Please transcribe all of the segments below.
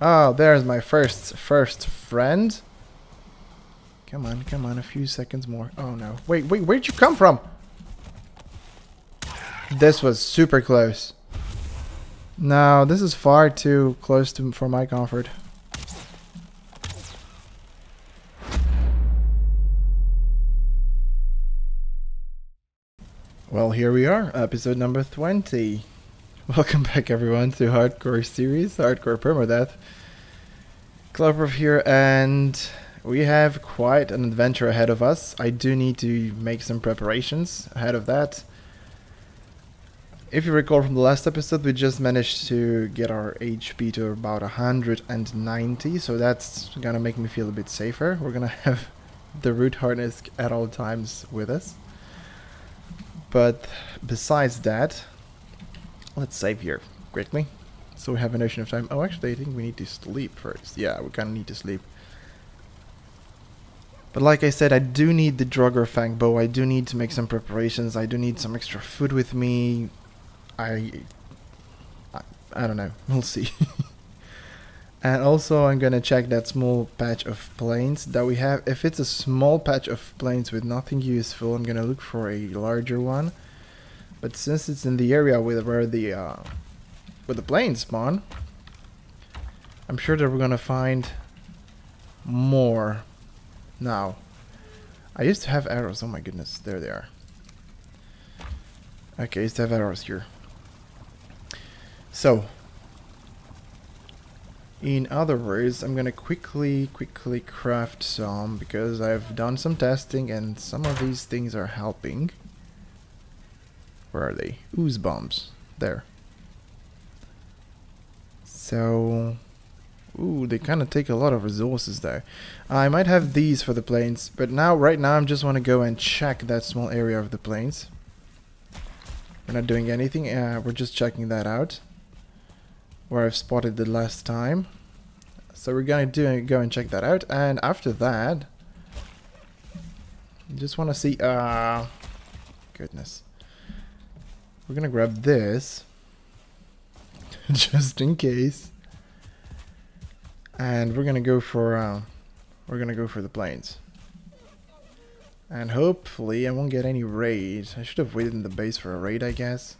Oh, there's my first first friend. Come on, come on, a few seconds more. Oh no. Wait, wait, where'd you come from? This was super close. No, this is far too close to for my comfort. Well, here we are, episode number 20. Welcome back everyone to Hardcore Series, Hardcore Permadeath. Clover here and we have quite an adventure ahead of us. I do need to make some preparations ahead of that. If you recall from the last episode, we just managed to get our HP to about 190, so that's gonna make me feel a bit safer. We're gonna have the root harness at all times with us. But besides that, let's save here quickly. So we have a notion of time. Oh, actually, I think we need to sleep first. Yeah, we kind of need to sleep. But like I said, I do need the Draugr Fang bow. I do need to make some preparations. I do need some extra food with me. I, I, I don't know. We'll see. and also, I'm gonna check that small patch of plains that we have. If it's a small patch of plains with nothing useful, I'm gonna look for a larger one. But since it's in the area with where the uh, where the plains spawn, I'm sure that we're gonna find more. Now, I used to have arrows. Oh my goodness, there they are. Okay, I used to have arrows here. So, in other words, I'm gonna quickly, quickly craft some because I've done some testing and some of these things are helping. Where are they? Ooze bombs. There. So, ooh, they kind of take a lot of resources there. I might have these for the plains, but now, right now, I just want to go and check that small area of the plains. We're not doing anything, uh, we're just checking that out. Where I've spotted the last time. So we're gonna do go and check that out, and after that, just want to see. Uh, goodness. We're gonna grab this, just in case, and we're gonna go for uh, we're gonna go for the plains. And hopefully I won't get any raids. I should have waited in the base for a raid, I guess.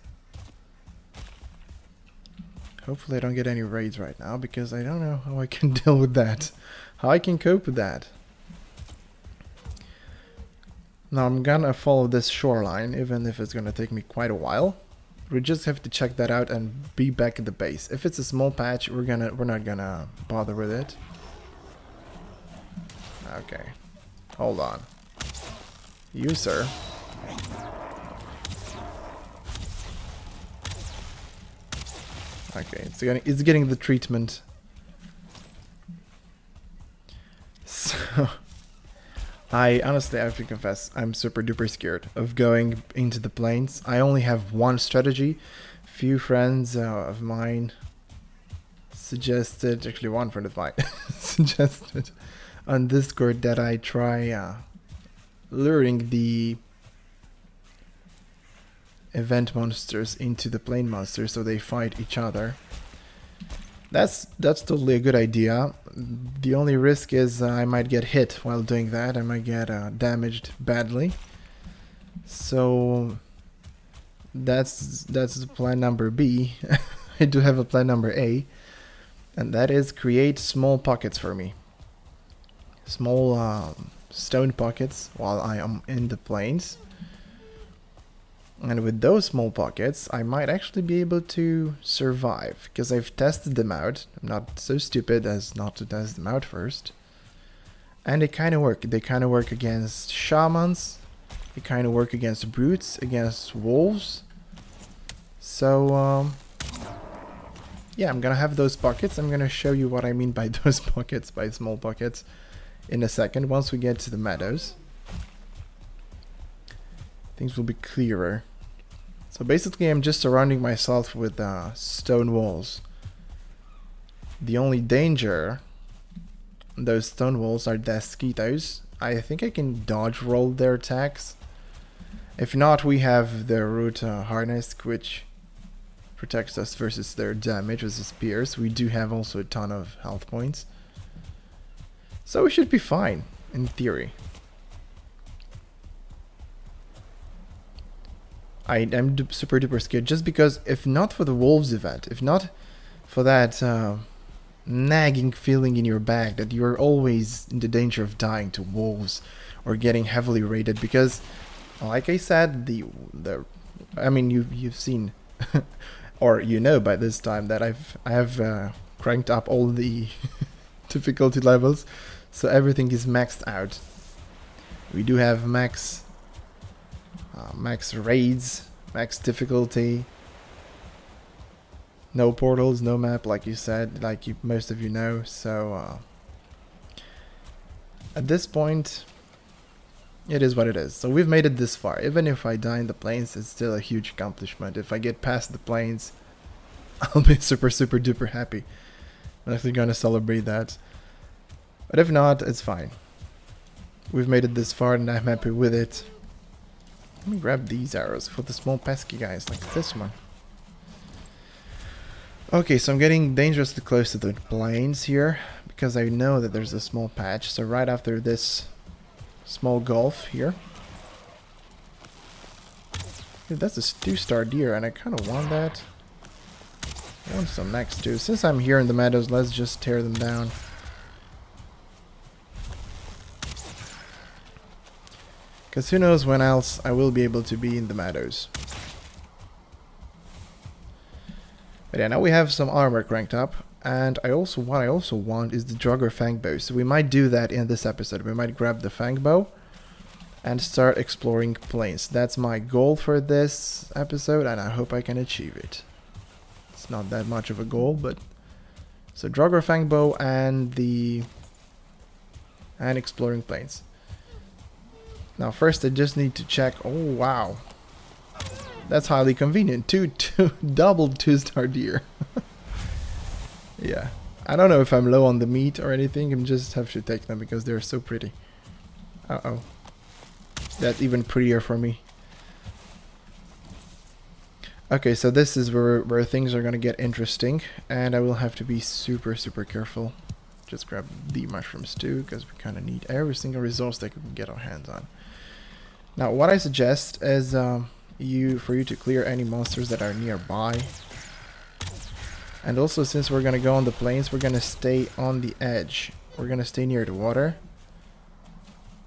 Hopefully I don't get any raids right now because I don't know how I can deal with that. How I can cope with that. Now I'm gonna follow this shoreline even if it's gonna take me quite a while. We just have to check that out and be back at the base. If it's a small patch, we're gonna we're not gonna bother with it. Okay. Hold on. You sir. Okay, it's getting it's getting the treatment. So I honestly have to confess I'm super duper scared of going into the plains. I only have one strategy. Few friends uh, of mine suggested, actually one friend of mine suggested on Discord that I try uh, luring the event monsters into the plains monsters so they fight each other. That's that's totally a good idea. The only risk is I might get hit while doing that. I might get uh, damaged badly. So that's that's plan number B. I do have a plan number A, and that is create small pockets for me. Small um, stone pockets while I am in the plains. And with those small pockets, I might actually be able to survive, because I've tested them out. I'm not so stupid as not to test them out first. And they kind of work. They kind of work against shamans. They kind of work against brutes, against wolves. So, um, yeah, I'm gonna have those pockets. I'm gonna show you what I mean by those pockets, by small pockets, in a second, once we get to the meadows things will be clearer. So basically I'm just surrounding myself with uh, stone walls. The only danger those stone walls are mosquitoes. I think I can dodge roll their attacks. If not, we have the root uh, harness, which protects us versus their damage versus spears. We do have also a ton of health points. So we should be fine, in theory. I am super duper scared just because if not for the wolves event, if not for that uh, nagging feeling in your back that you're always in the danger of dying to wolves or getting heavily raided because like I said the the I mean you you've seen or you know by this time that I've I have uh, cranked up all the difficulty levels. So everything is maxed out. We do have max uh, max raids max difficulty no portals no map like you said like you, most of you know so uh, at this point it is what it is. So we've made it this far. Even if I die in the plains, it's still a huge accomplishment. If I get past the plains, I'll be super, super duper happy. I'm actually gonna celebrate that. But if not, it's fine. We've made it this far and I'm happy with it. Let me grab these arrows for the small pesky guys, like this one. Okay, so I'm getting dangerously close to the plains here, because I know that there's a small patch. So right after this Small gulf here. Dude, that's a two-star deer, and I kind of want that. I want some necks too. Since I'm here in the meadows, let's just tear them down. Because who knows when else I will be able to be in the meadows. But yeah, now we have some armor cranked up. And I also what I also want is the Draugr Fang Bow. So we might do that in this episode. We might grab the Fang Bow and start exploring plains. That's my goal for this episode and I hope I can achieve it. It's not that much of a goal, but so Draugr Fang Bow and the and exploring plains. Now first I just need to check oh wow. That's highly convenient. Two two double two star deer. Yeah. I don't know if I'm low on the meat or anything. I just have to take them because they're so pretty. Uh-oh. That's even prettier for me. Okay, so this is where, where things are going to get interesting. And I will have to be super, super careful. Just grab the mushrooms too, because we kind of need every single resource that we can get our hands on. Now, what I suggest is um, you for you to clear any monsters that are nearby and also since we're gonna go on the plains, we're gonna stay on the edge. We're gonna stay near the water.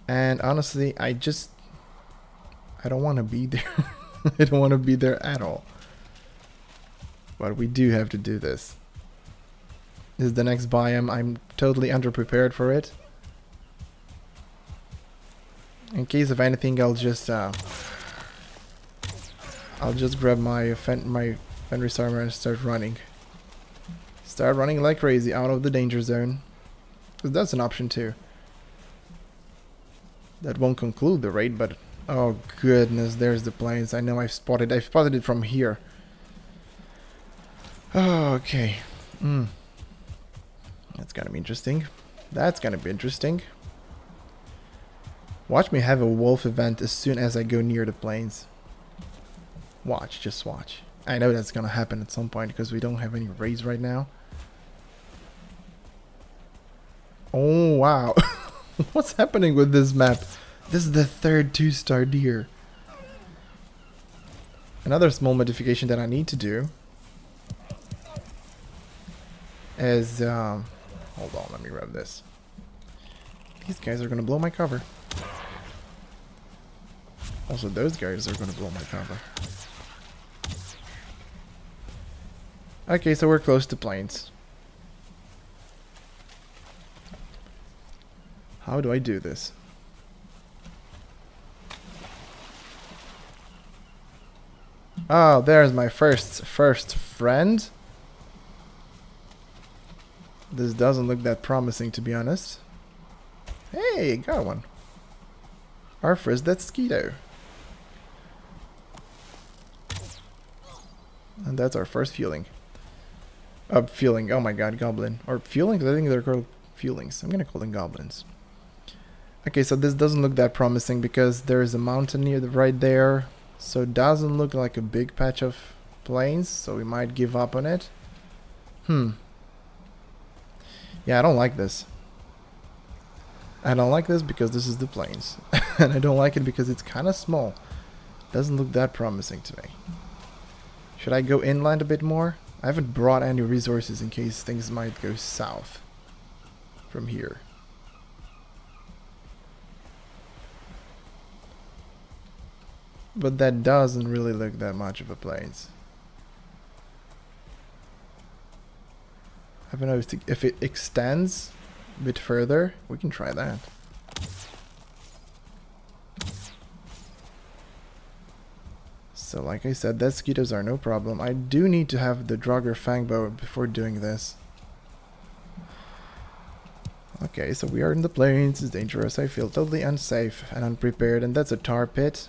And honestly, I just... I don't want to be there. I don't want to be there at all. But we do have to do this. This is the next biome. I'm totally underprepared for it. In case of anything, I'll just... Uh, I'll just grab my, fen my Fenris armor and start running. Start running like crazy out of the danger zone. Because that's an option too. That won't conclude the raid, but... Oh goodness, there's the plains. I know I've spotted. I've spotted it from here. Oh, okay. Mm. That's gonna be interesting. That's gonna be interesting. Watch me have a wolf event as soon as I go near the plains. Watch, just watch. I know that's gonna happen at some point because we don't have any raids right now. Oh, wow. What's happening with this map? This is the third two-star deer. Another small modification that I need to do is, um, hold on, let me grab this. These guys are to blow my cover. Also, those guys are going to blow my cover. Okay, so we're close to plains. How do I do this? Oh, there's my first first friend. This doesn't look that promising to be honest. Hey, got one. Our first that's Skeeto. And that's our first Fuling. Uh, Fuling, oh my god, goblin. Or Fulings? I think they're called Fulings. I'm gonna call them goblins. Okay, so this doesn't look that promising because there is a mountain near the right there. So it doesn't look like a big patch of plains, so we might give up on it. Hmm. Yeah, I don't like this. I don't like this because this is the plains. and I don't like it because it's kind of small. Doesn't look that promising to me. Should I go inland a bit more? I haven't brought any resources in case things might go south from here. But that doesn't really look that much of a plains. I don't know if it extends a bit further, we can try that. So like I said, dead skeeters are no problem. I do need to have the Draugr Fangbow before doing this. Okay, so we are in the plains, it's dangerous, I feel totally unsafe and unprepared, and that's a tar pit.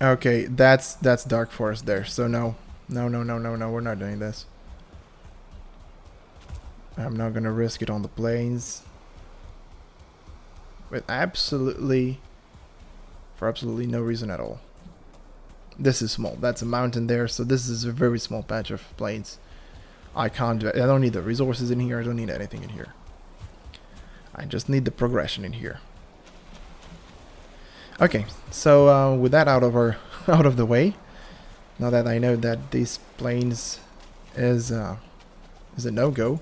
Okay, that's that's dark forest there, so no. No, no, no, no, no, we're not doing this. I'm not gonna risk it on the plains. With absolutely, for absolutely no reason at all. This is small, that's a mountain there, so this is a very small patch of plains. I can't do it, I don't need the resources in here, I don't need anything in here. I just need the progression in here. Okay, so uh, with that out of our out of the way, now that I know that these plains is uh, is a no-go,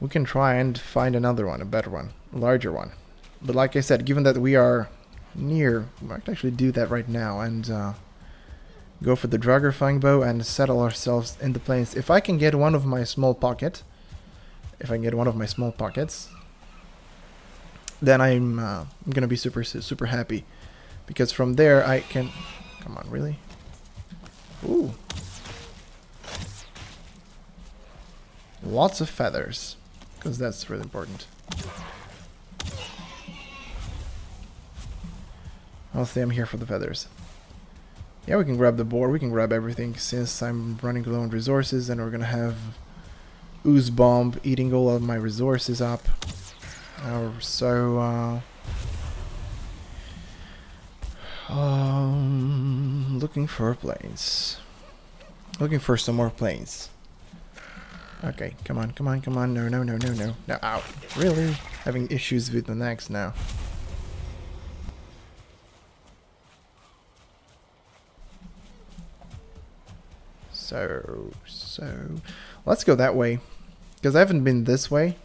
we can try and find another one, a better one, a larger one. But like I said, given that we are near, we might actually do that right now and uh, go for the Draugr Fangbow and settle ourselves in the plains. If I can get one of my small pocket, if I can get one of my small pockets, then I'm, uh, I'm gonna be super super happy because from there I can come on really ooh lots of feathers because that's really important I'll say I'm here for the feathers yeah we can grab the boar we can grab everything since I'm running low on resources and we're gonna have ooze bomb eating all of my resources up uh, so, uh, um, looking for plains. Looking for some more plains. Okay, come on, come on, come on. No, no, no, no, no. No, out. Really? Having issues with the necks now. So, so, let's go that way. Because I haven't been this way.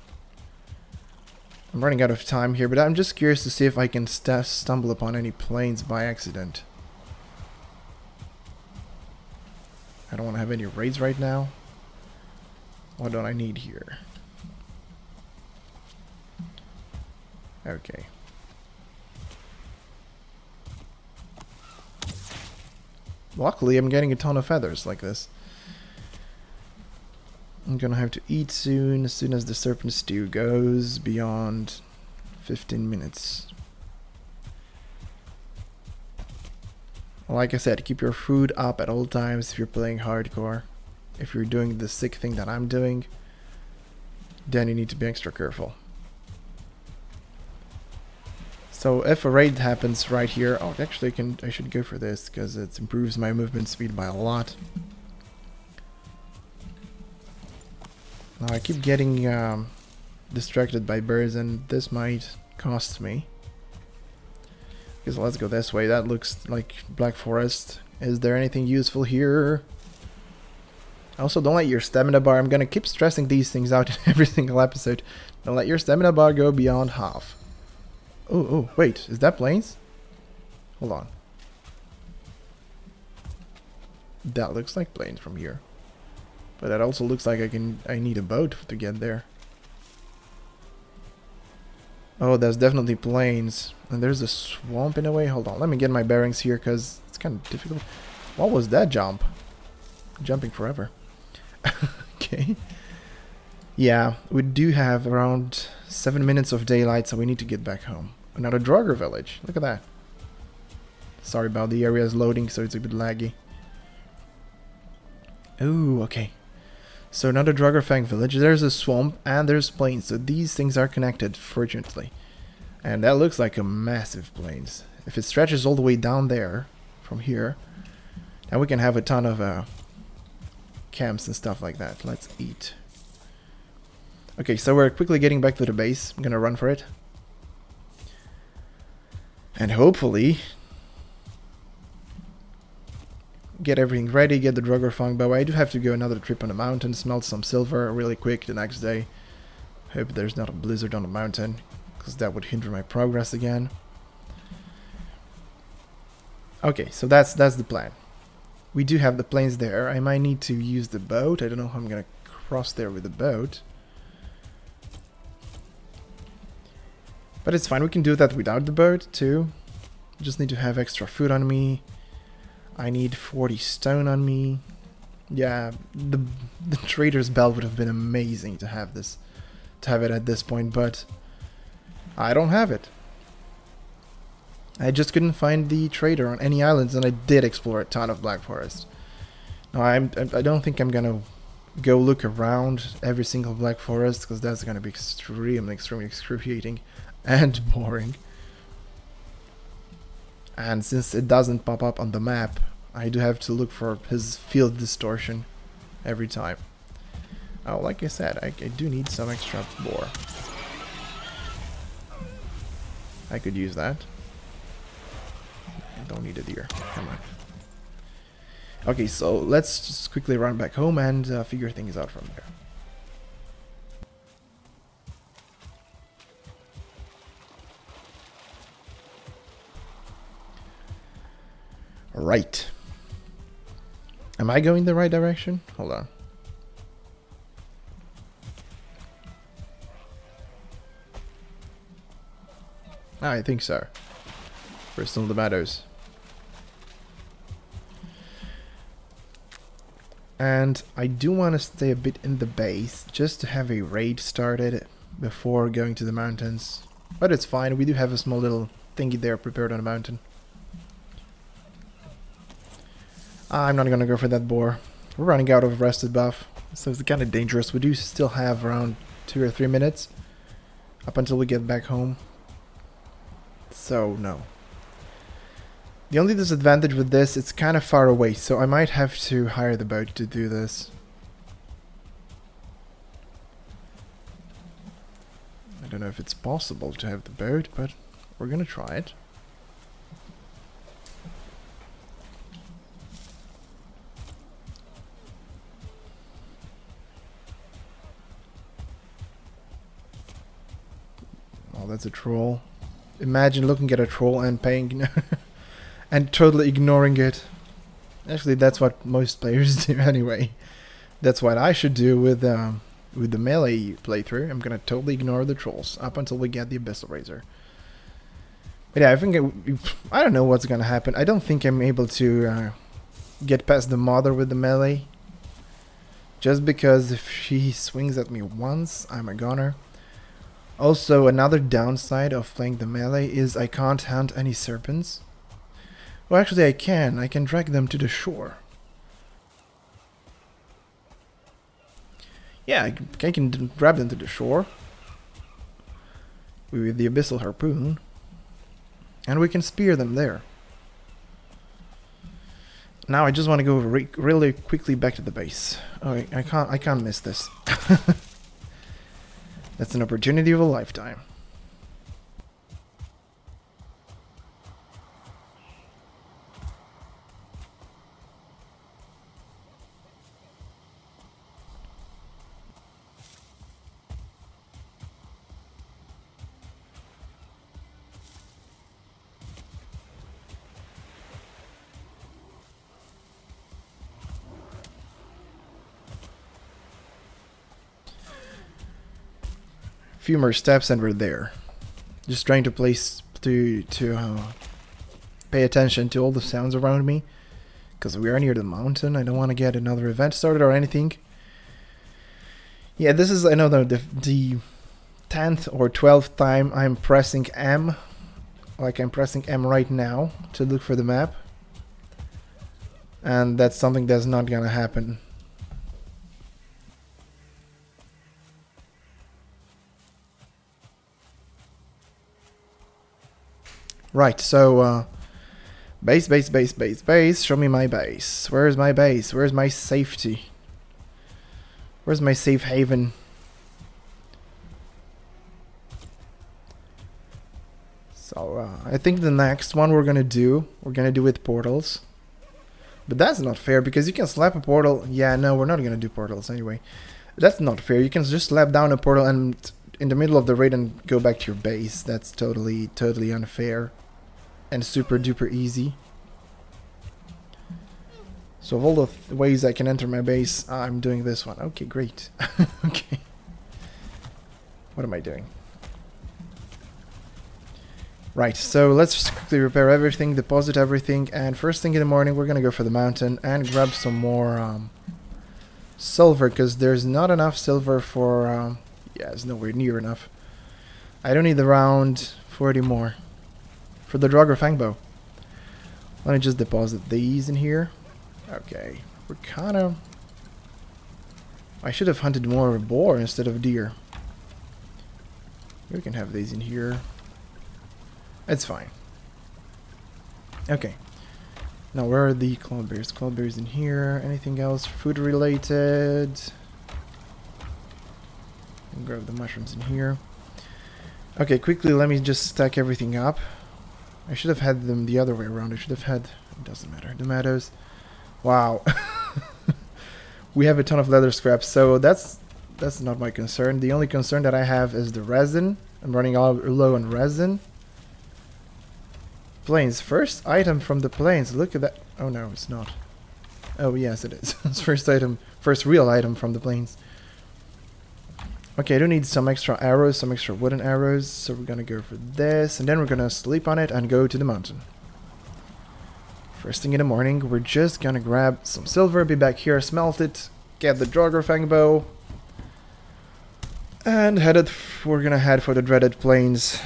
I'm running out of time here, but I'm just curious to see if I can st stumble upon any plains by accident. I don't want to have any raids right now. What don't I need here? Okay. Luckily, I'm getting a ton of feathers like this. I'm gonna have to eat soon, as soon as the serpent stew goes beyond 15 minutes. Like I said, keep your food up at all times if you're playing hardcore. If you're doing the sick thing that I'm doing, then you need to be extra careful. So if a raid happens right here, oh, actually I, can, I should go for this because it improves my movement speed by a lot. Now I keep getting um, distracted by birds and this might cost me. Because let's go this way. That looks like Black Forest. Is there anything useful here? Also, don't let your stamina bar... I'm gonna keep stressing these things out in every single episode. Don't let your stamina bar go beyond half. Oh, oh, wait. Is that plains? Hold on. That looks like plains from here. But that also looks like I can I need a boat to get there. Oh, that's definitely plains. And there's a swamp in a way. Hold on, let me get my bearings here because it's kind of difficult. What was that jump? Jumping forever. okay. Yeah, we do have around seven minutes of daylight, so we need to get back home. Another Draugr village. Look at that. Sorry about the area's loading, so it's a bit laggy. Ooh, okay. So another Draugr village. There's a swamp and there's plains. So these things are connected, fortunately. And that looks like a massive plains. if it stretches all the way down there from here, then we can have a ton of uh, camps and stuff like that. Let's eat. Okay, so we're quickly getting back to the base. I'm gonna run for it. And hopefully get everything ready, get the Draugr bow. I do have to go another trip on the mountain, smelt some silver really quick the next day. Hope there's not a blizzard on the mountain, because that would hinder my progress again. Okay, so that's that's the plan. We do have the plains there. I might need to use the boat. I don't know how I'm gonna cross there with the boat. But it's fine, we can do that without the boat too. Just need to have extra food on me. I need 40 stone on me. Yeah, the, the trader's belt would have been amazing to have this, to have it at this point, but I don't have it. I just couldn't find the trader on any islands, and I did explore a ton of Black Forest. Now, I'm, I don't think I'm gonna go look around every single Black Forest, because that's gonna be extremely, extremely excruciating and boring. And since it doesn't pop up on the map, I do have to look for his field distortion every time. Oh, like I said, I, I do need some extra boar. I could use that. Don't need a deer. Come on. Okay, so let's just quickly run back home and uh, figure things out from there. Right. Am I going the right direction? Hold on. I think so. Bristol the Meadows. And I do want to stay a bit in the base, just to have a raid started before going to the mountains. But it's fine, we do have a small little thingy there prepared on the mountain. I'm not gonna go for that boar. We're running out of rested buff, so it's kind of dangerous. We do still have around two or three minutes up until we get back home. So, no. The only disadvantage with this, it's kind of far away, so I might have to hire the boat to do this. I don't know if it's possible to have the boat, but we're gonna try it. Oh, that's a troll. Imagine looking at a troll and paying and totally ignoring it. Actually, that's what most players do anyway. That's what I should do with um, with the melee playthrough. I'm gonna totally ignore the trolls up until we get the abyssal razor. But yeah, I think it, I don't know what's gonna happen. I don't think I'm able to uh, get past the mother with the melee. Just because if she swings at me once, I'm a goner. Also, another downside of playing the melee is I can't hunt any serpents. Well, actually I can. I can drag them to the shore. Yeah, I can grab them to the shore with the abyssal harpoon, and we can spear them there. Now I just want to go re really quickly back to the base. Oh, I, I can't. I can't miss this. That's an opportunity of a lifetime. Few more steps and we're there. Just trying to place to to uh, pay attention to all the sounds around me because we are near the mountain. I don't want to get another event started or anything. Yeah, this is I know the the tenth or twelfth time I'm pressing M, like I'm pressing M right now to look for the map, and that's something that's not gonna happen Right, so uh, base, base, base, base, base. Show me my base. Where's my base? Where's my safety? Where's my safe haven? So uh, I think the next one we're gonna do, we're gonna do with portals. But that's not fair because you can slap a portal. Yeah, no, we're not gonna do portals anyway. That's not fair. You can just slap down a portal and in the middle of the raid and go back to your base. That's totally, totally unfair. And super duper easy. So of all the th ways I can enter my base, I'm doing this one. Okay, great. okay. What am I doing? Right, so let's quickly repair everything, deposit everything, and first thing in the morning we're gonna go for the mountain and grab some more um, silver, because there's not enough silver for... Um, yeah, it's nowhere near enough. I don't need around 40 more for the Draugr Fangbow. Let me just deposit these in here. Okay, we're kind of... I should have hunted more of a boar instead of deer. We can have these in here. It's fine. Okay. Now where are the cloudberries? Cloudberries in here. Anything else food related? grab the mushrooms in here. Okay, quickly let me just stack everything up. I should have had them the other way around. I should have had... It doesn't matter. The Tomatoes. Wow. we have a ton of leather scraps, so that's that's not my concern. The only concern that I have is the resin. I'm running all low on resin. Plains. First item from the plains. Look at that. Oh no, it's not. Oh yes, it is. it's first item, first real item from the plains. Okay, I do need some extra arrows, some extra wooden arrows, so we're gonna go for this, and then we're gonna sleep on it and go to the mountain. First thing in the morning, we're just gonna grab some silver, be back here, smelt it, get the Draugr Fangbow, and headed, we're gonna head for the dreaded plains.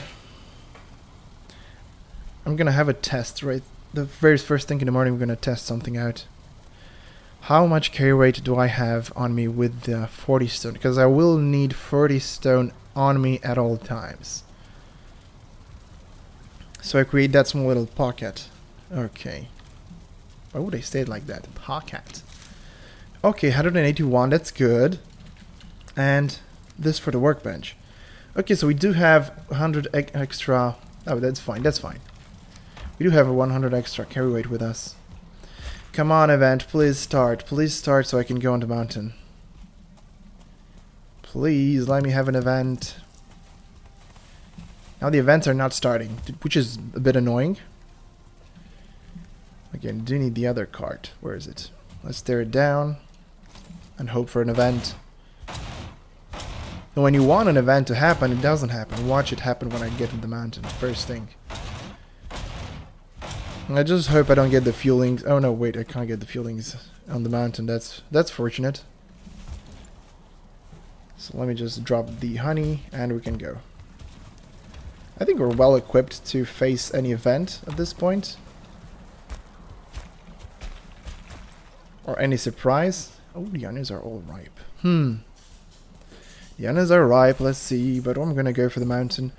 I'm gonna have a test, right? The very first thing in the morning, we're gonna test something out. How much carry weight do I have on me with the 40 stone? Because I will need 40 stone on me at all times. So I create that small little pocket. Okay. Why would I say it like that? Pocket. Okay, 181, that's good. And this for the workbench. Okay, so we do have 100 e extra... Oh, that's fine, that's fine. We do have a 100 extra carry weight with us. Come on, event. Please start. Please start so I can go on the mountain. Please let me have an event. Now the events are not starting, which is a bit annoying. Again, do need the other cart. Where is it? Let's tear it down and hope for an event. And when you want an event to happen, it doesn't happen. Watch it happen when I get to the mountain, first thing. I just hope I don't get the Fulings. Oh no, wait, I can't get the Fulings on the mountain. That's that's fortunate. So let me just drop the honey and we can go. I think we're well equipped to face any event at this point. Or any surprise. Oh, the onions are all ripe. Hmm. The onions are ripe, let's see, but I'm gonna go for the mountain.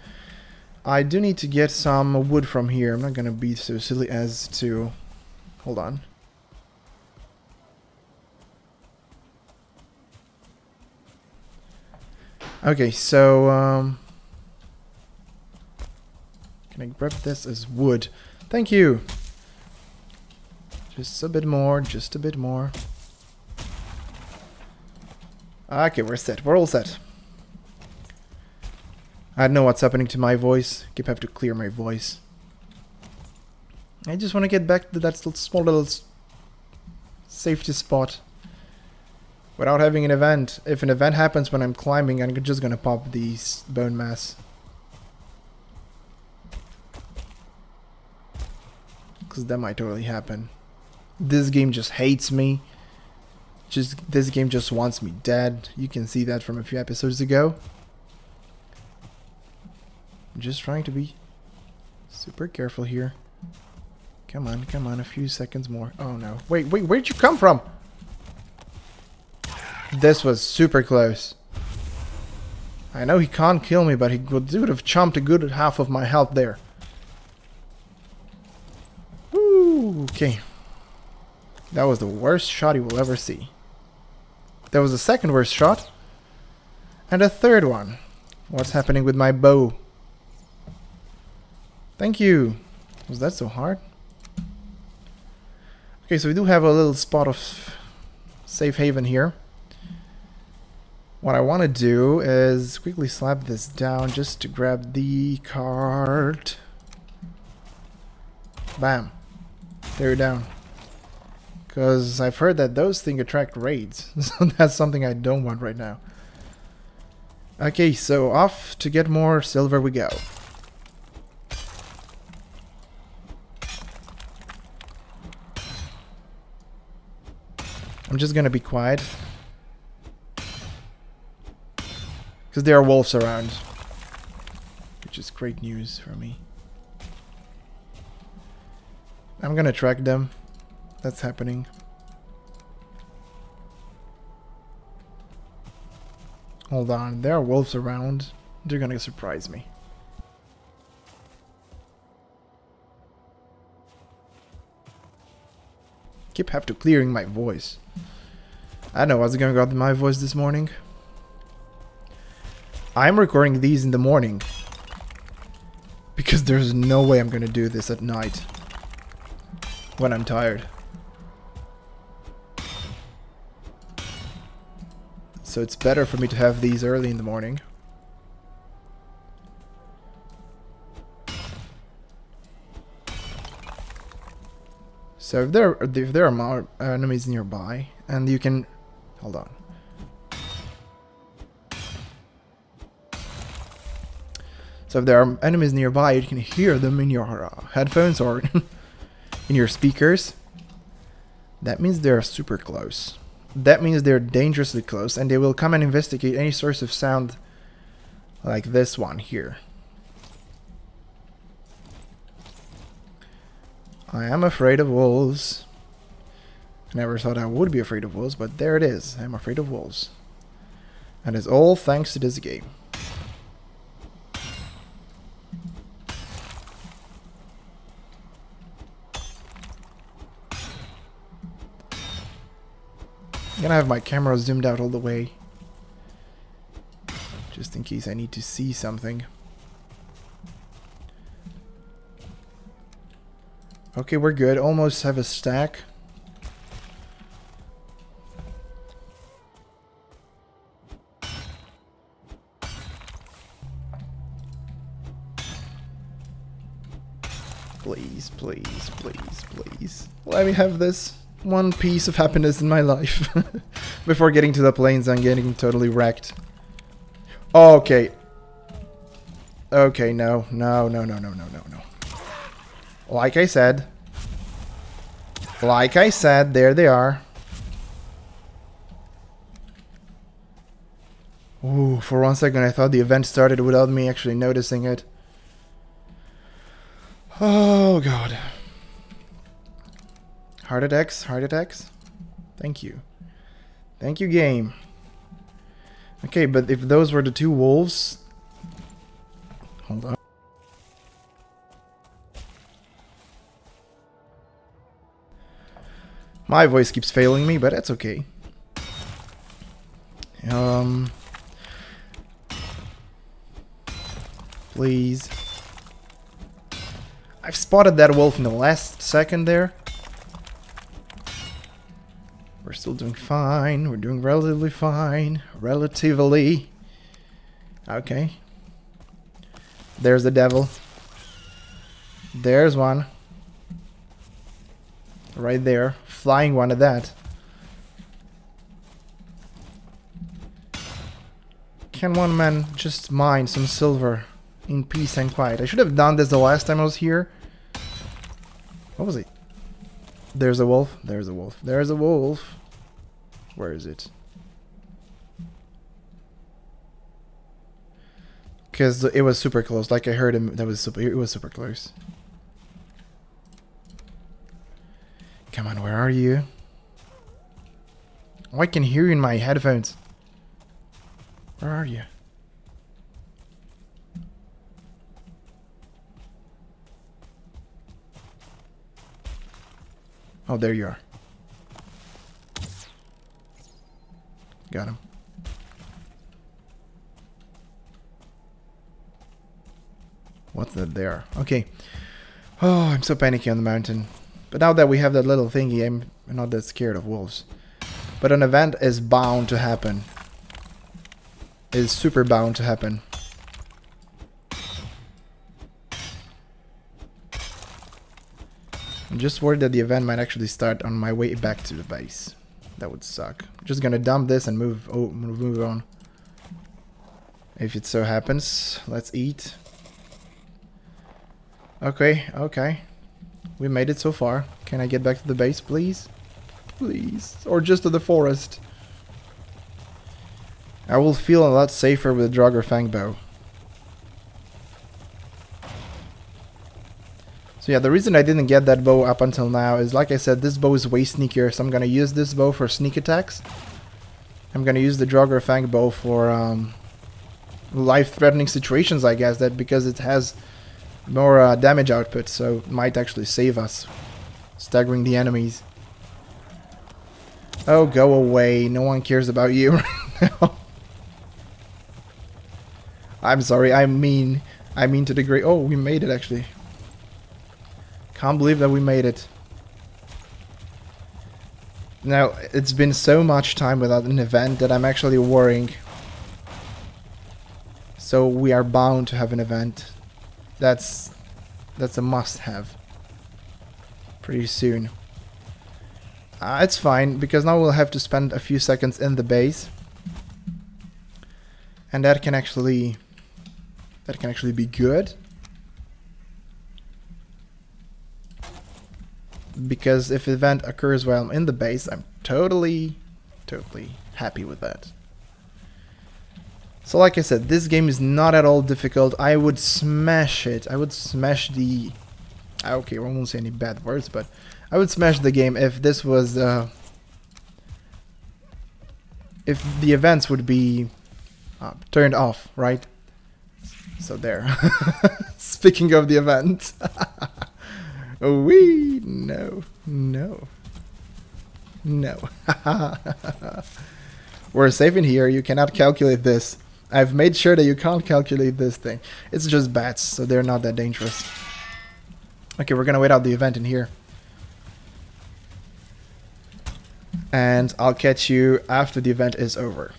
I do need to get some wood from here. I'm not to be so silly as to... Hold on. Okay, so... Um, can I grab this as wood? Thank you! Just a bit more, just a bit more. Okay, we're set. We're all set. I don't know what's happening to my voice. Keep have to clear my voice. I just want to get back to that small little safety spot without having an event. If an event happens when I'm climbing, I'm just gonna pop these Bonemass. Because that might totally happen. This game just hates me. Just This game just wants me dead. You can see that from a few episodes ago. Just trying to be super careful here. Come on, come on, a few seconds more. Oh no. Wait, wait, where'd you come from? This was super close. I know he can't kill me, but he would, would have chomped a good half of my health there. Ooh, okay. That was the worst shot you will ever see. There was a second worst shot. And a third one. What's happening with my bow? Thank you. Was that so hard? Okay, so we do have a little spot of safe haven here. What I want to do is quickly slap this down just to grab the card. Bam. They're down. Because I've heard that those things attract raids. So that's something I don't want right now. Okay, so off to get more silver we go. I'm just gonna be quiet. Because there are wolves around. Which is great news for me. I'm gonna track them. That's happening. Hold on, there are wolves around. They're gonna surprise me. Keep have to clearing my voice. I know what's going on with my voice this morning. I'm recording these in the morning. Because there's no way I'm gonna do this at night. When I'm tired. So it's better for me to have these early in the morning. So if there if there are more enemies nearby and you can hold on. So if there are enemies nearby, you can hear them in your uh, headphones or in your speakers. That means they're super close. That means they're dangerously close and they will come and investigate any source of sound like this one here. I am afraid of wolves. I never thought I would be afraid of wolves, but there it is. I'm afraid of wolves. And it's all thanks to this game. I'm gonna have my camera zoomed out all the way. Just in case I need to see something. Okay, we're good. Almost have a stack. Please, please, please, please. Let me have this one piece of happiness in my life. Before getting to the plains and getting totally wrecked. Okay. Okay, no, no, no, no, no, no, no, no. Like I said. Like I said, there they are. Ooh, for one second I thought the event started without me actually noticing it. Oh god. Heart attacks, heart attacks. Thank you. Thank you, game. Okay, but if those were the two wolves... Hold on. My voice keeps failing me, but that's okay. Um... Please. I've spotted that wolf in the last second there. We're still doing fine. We're doing relatively fine. Relatively. Okay. There's the devil. There's one. Right there. Flying one at that. Can one man just mine some silver in peace and quiet? I should have done this the last time I was here. What was it? There's a wolf. There's a wolf. There's a wolf. Where is it? Because it was super close. Like I heard him. That was super. It was super close. Come on, where are you? Oh, I can hear you in my headphones. Where are you? Oh, there you are. Got him. What's that there? Okay. Oh, I'm so panicky on the mountain. But now that we have that little thingy, I'm not that scared of wolves. But an event is bound to happen. Is super bound to happen. I'm just worried that the event might actually start on my way back to the base. That would suck. I'm just gonna dump this and move oh move on. If it so happens, let's eat. Okay, okay. We made it so far. Can I get back to the base, please? Please. Or just to the forest. I will feel a lot safer with a Draugr Fangbow. So yeah, the reason I didn't get that bow up until now is, like I said, this bow is way sneakier, so I'm gonna use this bow for sneak attacks. I'm gonna use the Draugr Fangbow for um, life-threatening situations, I guess, that because it has more uh, damage output, so it might actually save us. Staggering the enemies. Oh, go away. No one cares about you right now. I'm sorry, I mean, I mean to the great... Oh, we made it actually. Can't believe that we made it. Now, it's been so much time without an event that I'm actually worrying. So we are bound to have an event. That's that's a must-have. Pretty soon. Uh, it's fine, because now we'll have to spend a few seconds in the base. And that can actually... That can actually be good. Because if event occurs while I'm in the base, I'm totally, totally happy with that. So like I said, this game is not at all difficult. I would smash it. I would smash the... Ah, okay, I won't say any bad words, but I would smash the game if this was... Uh, if the events would be uh, turned off, right? So there. Speaking of the event. we no, no, no. We're safe in here. You cannot calculate this. I've made sure that you can't calculate this thing. It's just bats, so they're not that dangerous. Okay, we're gonna wait out the event in here. And I'll catch you after the event is over.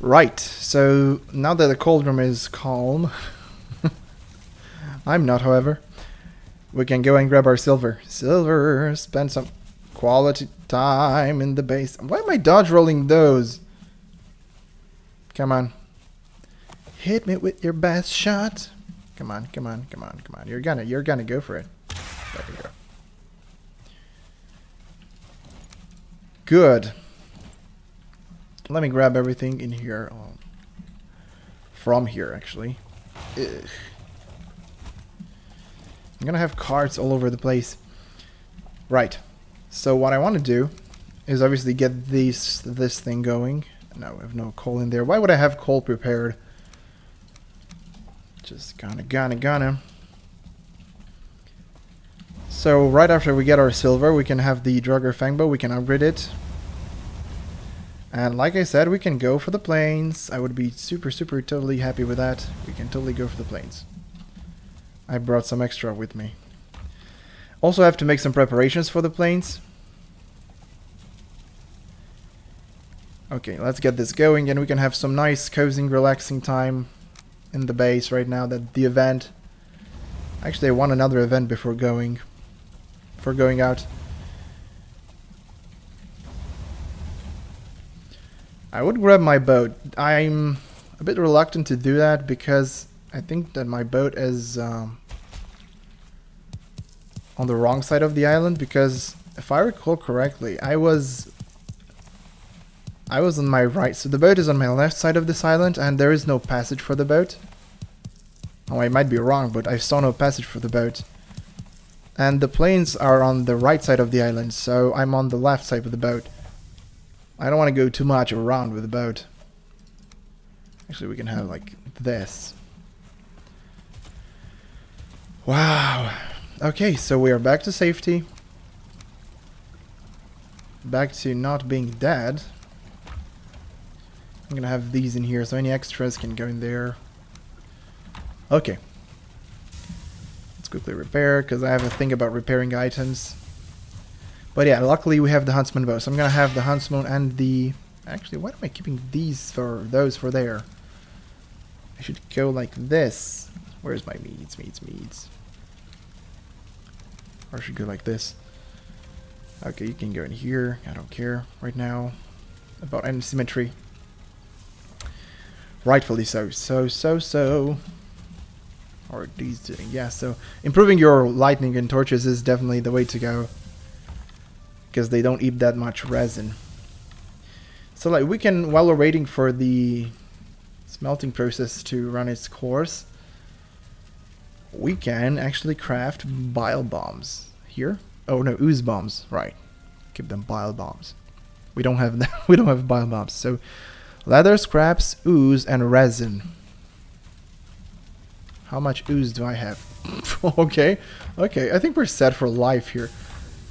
Right, so now that the cauldron is calm, I'm not, however. We can go and grab our silver. Silver, spend some quality time in the base. Why am I dodge rolling those? Come on. Hit me with your best shot. Come on, come on, come on, come on. You're gonna, you're gonna go for it. There we go. Good. Let me grab everything in here. Um, from here, actually. Ugh. I'm gonna have cards all over the place. Right. So what I want to do is obviously get these this thing going. No, I have no coal in there. Why would I have coal prepared? Just gonna, gonna, gonna. So right after we get our silver, we can have the Draugr Fangbow. We can upgrade it. And like I said, we can go for the plains. I would be super, super, totally happy with that. We can totally go for the plains. I brought some extra with me. Also have to make some preparations for the plains. Okay, let's get this going and we can have some nice, cozy, relaxing time in the base right now that the event... Actually, I want another event before going. Before going out. I would grab my boat. I'm a bit reluctant to do that because I think that my boat is um, on the wrong side of the island because if I recall correctly, I was I was on my right, so the boat is on my left side of this island and there is no passage for the boat. Oh, I might be wrong, but I saw no passage for the boat. And the plains are on the right side of the island, so I'm on the left side of the boat. I don't want to go too much around with the boat. Actually, we can have like this. Wow. Okay, so we are back to safety. Back to not being dead. I'm gonna have these in here, so any extras can go in there. Okay. Let's quickly repair, because I have a thing about repairing items. But yeah, luckily we have the Huntsman bow, so I'm gonna have the Huntsman and the... Actually, why am I keeping these for those for there? I should go like this. Where's my meats, meats, meats? Or I should go like this. Okay, you can go in here. I don't care right now about any symmetry. Rightfully so. So, so, so. Or these doing? Yeah, so improving your lightning and torches is definitely the way to go. Because they don't eat that much resin. So like we can, while we're waiting for the smelting process to run its course, we can actually craft bile bombs here. Oh no, ooze bombs, right. Give them bile bombs. We don't have we don't have bile bombs. So leather scraps, ooze, and resin. How much ooze do I have? okay, okay. I think we're set for life here.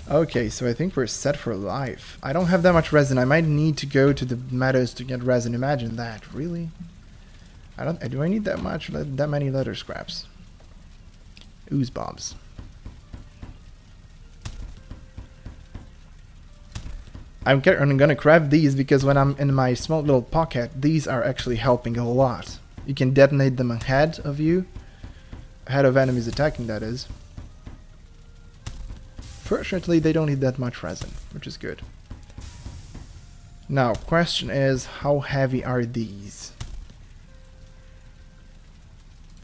Okay, so I think we're set for life. I don't have that much resin. I might need to go to the meadows to get resin. Imagine that. Really? I don't. Do I need that much? That many leather scraps? Ooze bombs. I'm, gonna craft these because when I'm in my small little pocket, these are actually helping a lot. You can detonate them ahead of you, ahead of enemies attacking that is. Fortunately, they don't need that much resin, which is good. Now, question is, how heavy are these?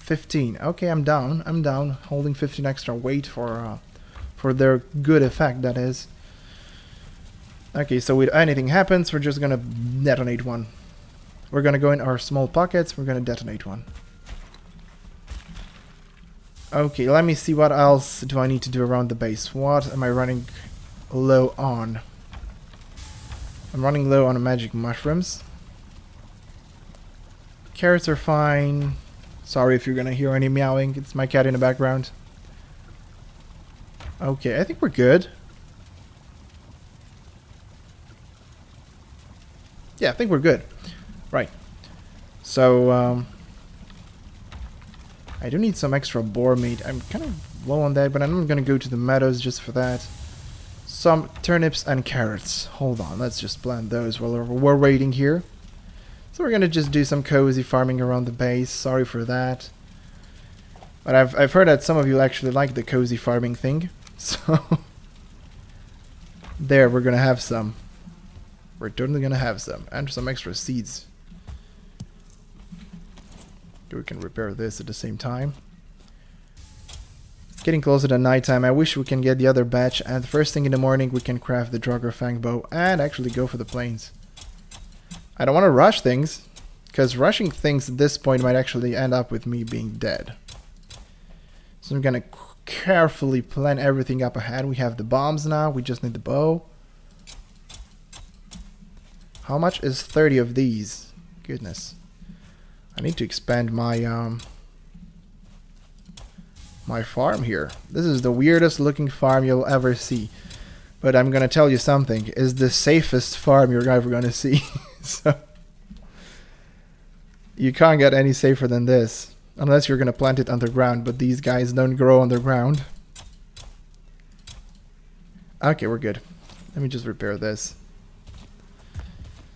15. Okay, I'm down. I'm down. Holding 15 extra weight for uh, for their good effect, that is. Okay, so if anything happens, we're just gonna detonate one. We're gonna go in our small pockets, we're gonna detonate one. Okay, let me see what else do I need to do around the base. What am I running low on? I'm running low on magic mushrooms. Carrots are fine. Sorry if you're gonna hear any meowing. It's my cat in the background. Okay, I think we're good. Yeah, I think we're good. Right. So, um, I do need some extra boar meat. I'm kind of low on that, but I'm to go to the meadows just for that. Some turnips and carrots. Hold on, let's just plant those while we're waiting here. So we're gonna just do some cozy farming around the base. Sorry for that. But I've, I've heard that some of you actually like the cozy farming thing. So... there, we're gonna have some. We're totally gonna have some. And some extra seeds. We can repair this at the same time. It's getting closer to nighttime. I wish we can get the other batch. And first thing in the morning, we can craft the Draugr Fang bow and actually go for the plains. I don't want to rush things, because rushing things at this point might actually end up with me being dead. So I'm going to carefully plan everything up ahead. We have the bombs now, we just need the bow. How much is 30 of these? Goodness. I need to expand my um my farm here. This is the weirdest looking farm you'll ever see. But I'm gonna tell you something, is the safest farm you're ever gonna see. so you can't get any safer than this. Unless you're gonna plant it underground, but these guys don't grow underground. Okay, we're good. Let me just repair this.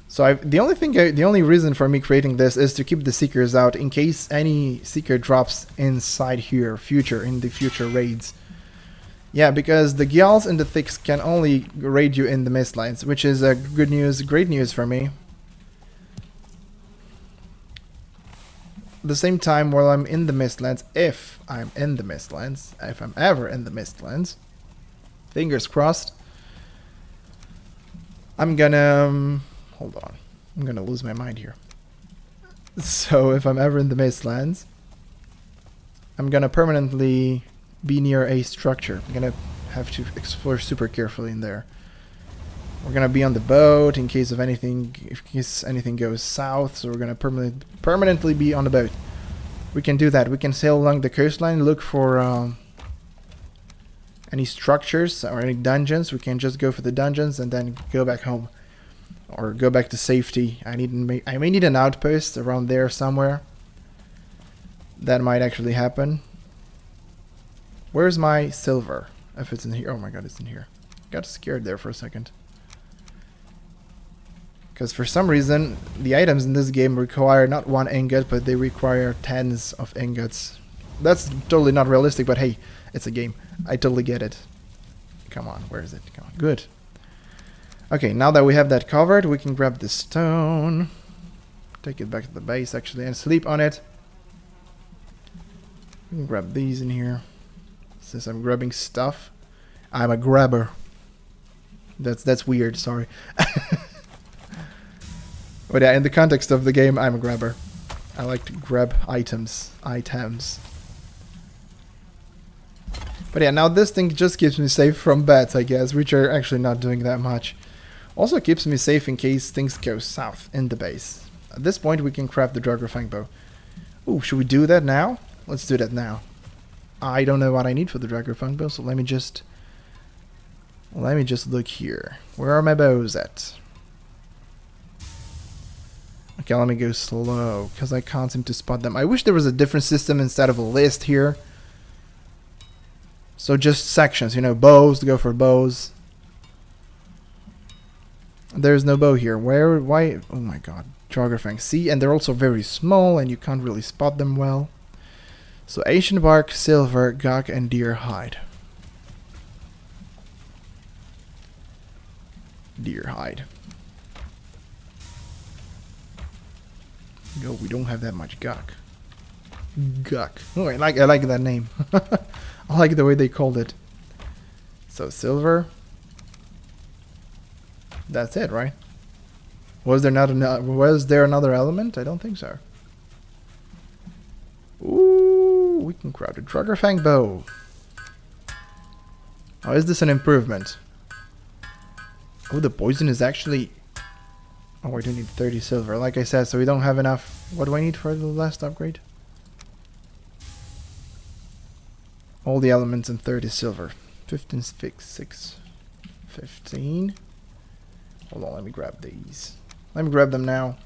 So I've, the only thing, I, the only reason for me creating this is to keep the seekers out in case any seeker drops inside here, future in the future raids. Yeah, because the Gjalls and the Ticks can only raid you in the Mistlands, which is uh, good news, great news for me. The same time while I'm in the Mistlands, if I'm in the Mistlands, if I'm ever in the Mistlands, fingers crossed, I'm gonna, um, hold on, I'm gonna lose my mind here. So if I'm ever in the Mistlands, I'm gonna permanently be near a structure. I'm gonna have to explore super carefully in there. We're gonna be on the boat in case of anything, in case anything goes south. So we're gonna permanent, permanently be on the boat. We can do that. We can sail along the coastline, look for um, any structures or any dungeons. We can just go for the dungeons and then go back home or go back to safety. I need I may need an outpost around there somewhere. That might actually happen. Where's my silver? If it's in here. Oh my god, it's in here. Got scared there for a second. Because for some reason, the items in this game require not one ingot, but they require tens of ingots. That's totally not realistic, but hey, it's a game. I totally get it. Come on, where is it? Come on. Good. Okay, now that we have that covered, we can grab the stone. Take it back to the base, actually, and sleep on it. We can grab these in here. Since I'm grabbing stuff, I'm a grabber. That's that's weird, sorry. but yeah, in the context of the game, I'm a grabber. I like to grab items. Items. But yeah, now this thing just keeps me safe from bats, I guess, which are actually not doing that much. Also keeps me safe in case things go south in the base. At this point, we can craft the Draugr bow. Ooh, should we do that now? Let's do that now. I don't know what I need for the Draugr bow, so let me just... Let me just look here. Where are my bows at? Okay, let me go slow, because I can't seem to spot them. I wish there was a different system instead of a list here. So just sections, you know, bows go for bows. There's no bow here. Where, why, oh my god, Draugr See, and they're also very small and you can't really spot them well. So ancient bark, silver, guck, and deer hide. Deer hide. No, we don't have that much guck. Guck. Oh, I like I like that name. I like the way they called it. So silver. That's it, right? Was there not another? Was there another element? I don't think so. Ooh, we can crowd a Draugr bow. Oh, is this an improvement? Oh, the poison is actually... Oh, we do need 30 silver. Like I said, so we don't have enough... What do I need for the last upgrade? All the elements and 30 silver. 15, 6, 6, 15. Hold on, let me grab these. Let me grab them now.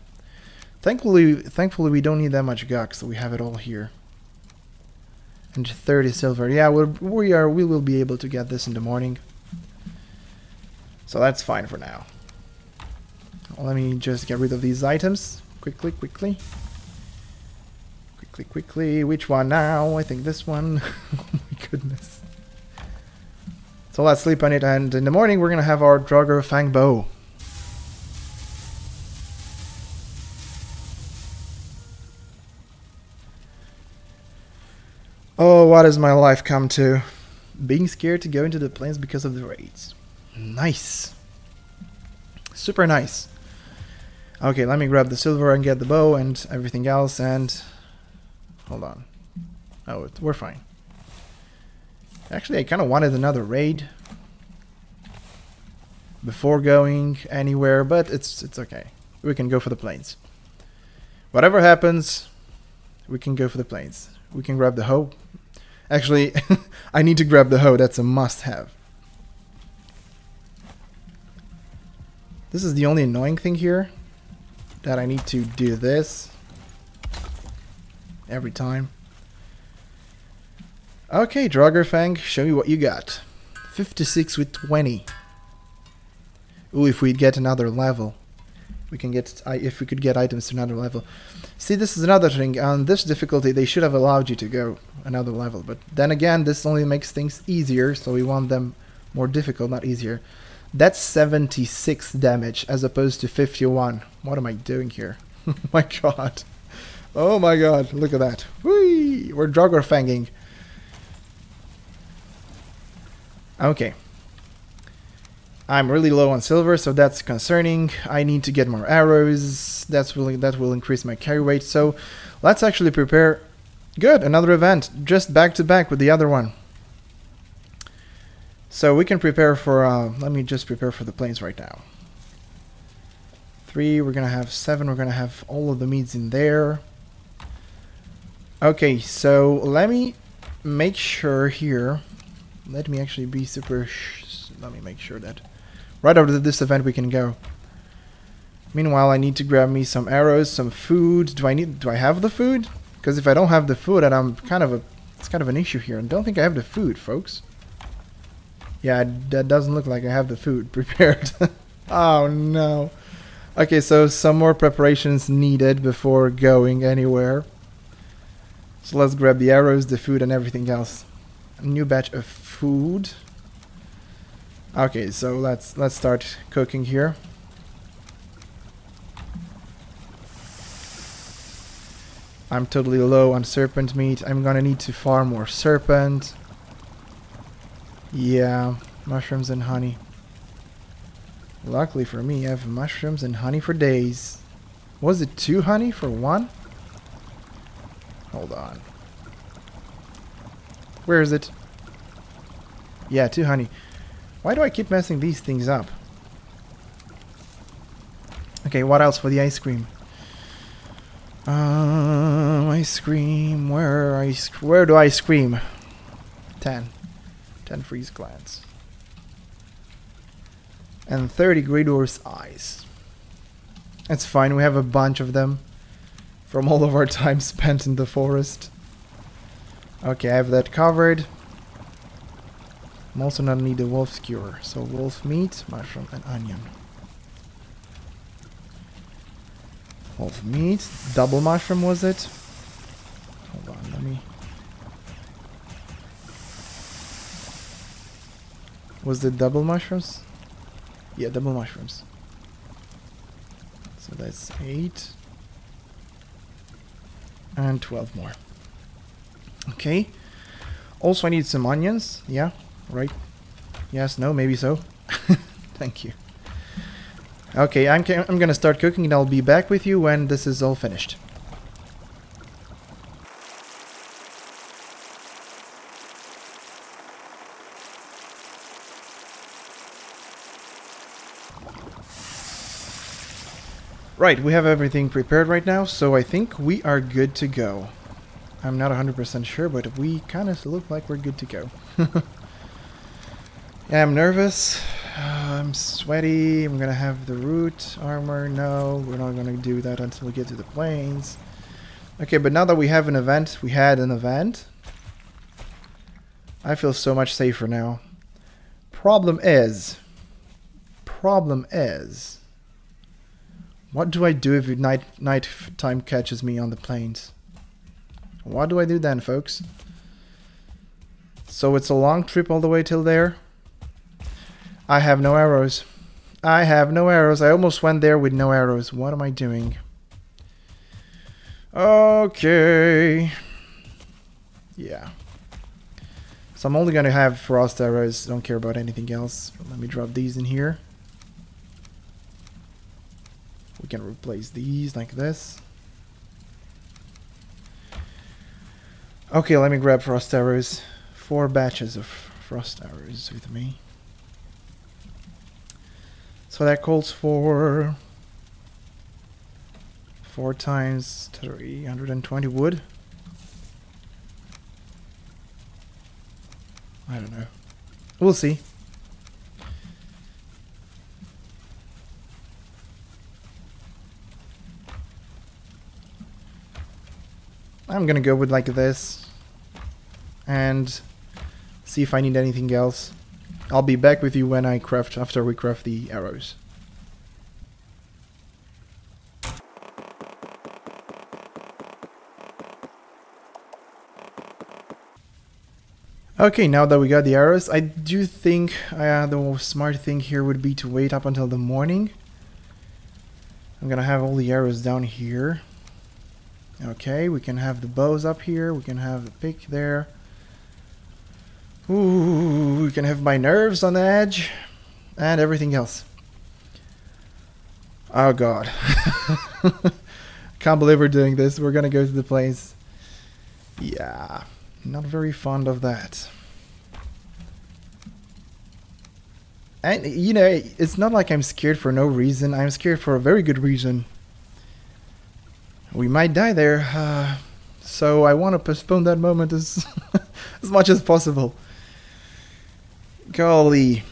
Thankfully, thankfully we don't need that much guck, so we have it all here. And 30 silver. Yeah, we're, we are. We will be able to get this in the morning. So that's fine for now. Let me just get rid of these items quickly, quickly. Quickly, quickly. Which one now? I think this one. oh my goodness. So let's sleep on it, and in the morning we're gonna have our Draugr Fang Bow. Oh, what has my life come to? Being scared to go into the plains because of the raids. Nice. Super nice. Okay, let me grab the silver and get the bow and everything else and Hold on. Oh, we're fine. Actually, I kind of wanted another raid before going anywhere, but it's it's okay. We can go for the plains. Whatever happens, we can go for the plains. We can grab the hoe. Actually, I need to grab the hoe. That's a must-have. This is the only annoying thing here. That I need to do this every time. Okay, Draugr show me what you got. 56 with 20. Ooh, if we get another level. We can get, if we could get items to another level. See, this is another thing. On this difficulty, they should have allowed you to go another level. But then again, this only makes things easier, so we want them more difficult, not easier. That's 76 damage as opposed to 51. What am I doing here? oh my god. Oh my god, look at that. Whee! We're Draugr fanging. Okay. I'm really low on silver, so that's concerning. I need to get more arrows. That's really that will increase my carry weight. So let's actually prepare. Good, another event, just back to back with the other one. So we can prepare for, uh, let me just prepare for the plains right now. Three, we're gonna have seven, we're gonna have all of the meats in there. Okay, so let me make sure here, let me actually be super, let me make sure that right after this event we can go. Meanwhile, I need to grab me some arrows, some food. Do I need, do I have the food? Because if I don't have the food, and I'm kind of a, it's kind of an issue here. And don't think I have the food, folks. Yeah, that doesn't look like I have the food prepared. oh no. Okay, so some more preparations needed before going anywhere. So let's grab the arrows, the food, and everything else. A new batch of food. Okay, so let's let's start cooking here. I'm totally low on serpent meat. I'm gonna need to farm more serpent. Yeah, mushrooms and honey. Luckily for me, I have mushrooms and honey for days. Was it two honey for one? Hold on. Where is it? Yeah, two honey. Why do I keep messing these things up? Okay, what else for the ice cream? Um, ice cream. Where ice? Where do I scream? Ten. Ten freeze glands. And 30 Greydwarf's eyes. It's fine, we have a bunch of them. From all of our time spent in the forest. Okay, I have that covered. I'm also gonna need a wolf skewer. So wolf meat, mushroom, and onion. Wolf meat, double mushroom was it? Hold on, let me... Was it double mushrooms? Yeah, double mushrooms. So that's 8. And 12 more. Okay. Also, I need some onions. Yeah, right? Yes, no, maybe so. Thank you. Okay, I'm, I'm gonna start cooking and I'll be back with you when this is all finished. Right, we have everything prepared right now, so I think we are good to go. I'm not 100% sure, but we kind of look like we're good to go. yeah, I'm nervous. Uh, I'm sweaty. I'm gonna have the root armor. No, we're not gonna do that until we get to the plains. Okay, but now that we have an event, we had an event. I feel so much safer now. Problem is, problem is, what do I do if night night time catches me on the plains? What do I do then, folks? So it's a long trip all the way till there. I have no arrows. I have no arrows. I almost went there with no arrows. What am I doing? Okay. Yeah. So I'm only going to have frost arrows. Don't care about anything else. Let me drop these in here. We can replace these like this. Okay, let me grab frost arrows. Four batches of frost arrows with me. So that calls for 4 times 320 wood. I don't know. We'll see. I'm gonna go with like this and see if I need anything else. I'll be back with you when I craft, after we craft the arrows. Okay, now that we got the arrows, I do think uh, the smart thing here would be to wait up until the morning. I'm gonna have all the arrows down here. Okay, we can have the bows up here, we can have the pick there. Ooh, you can have my nerves on the edge and everything else. Oh god. Can't believe we're doing this. We're gonna go to the place. Yeah, not very fond of that. And, you know, it's not like I'm scared for no reason. I'm scared for a very good reason. We might die there. Uh, so I want to postpone that moment as, as much as possible. Golly.